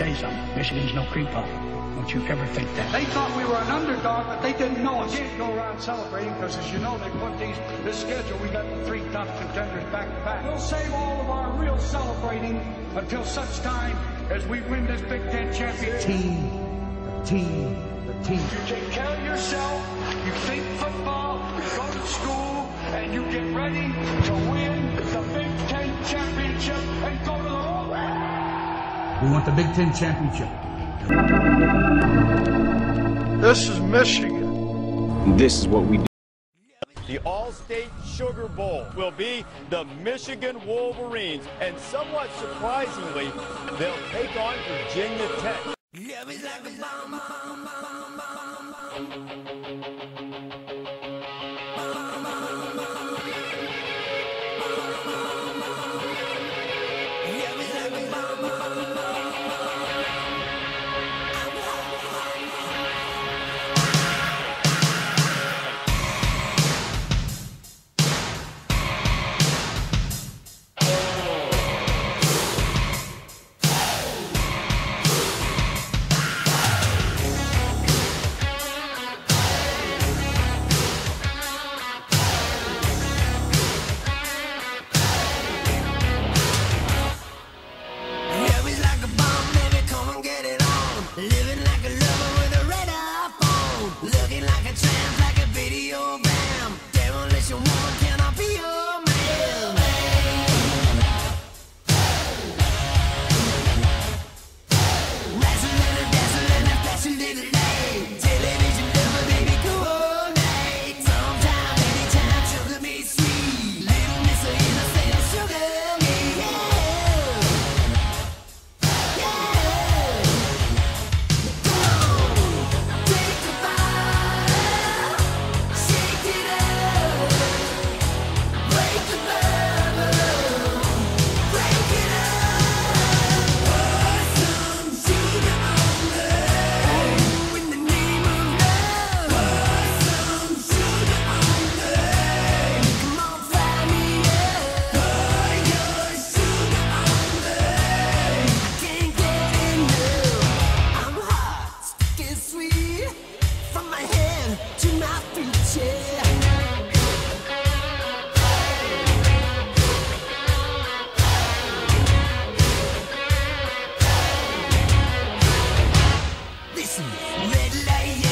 tell you something. Michigan's no creepo. Don't you ever think that. They thought we were an underdog, but they didn't know us. Can't go around celebrating because, as you know, they put these this schedule. We got the three tough contenders back to back. We'll save all of our real celebrating until such time as we win this Big Ten championship. Team, the team, the team. You take care of yourself. You think football. You go to school, and you get ready We want the Big Ten championship. This is Michigan. This is what we do. The Allstate Sugar Bowl will be the Michigan Wolverines, and somewhat surprisingly, they'll take on Virginia Tech. from my head to my feet, yeah. Listen, red light.